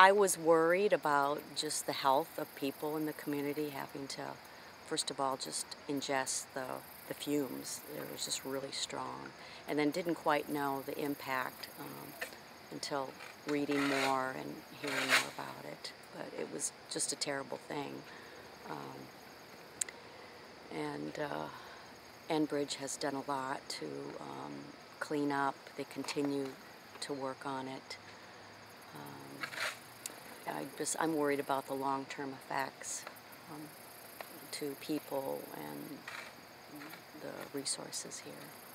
I was worried about just the health of people in the community having to, first of all, just ingest the, the fumes. It was just really strong. And then didn't quite know the impact um, until reading more and hearing more about it. But it was just a terrible thing. Um, and uh, Enbridge has done a lot to um, clean up. They continue to work on it. Just, I'm worried about the long-term effects um, to people and the resources here.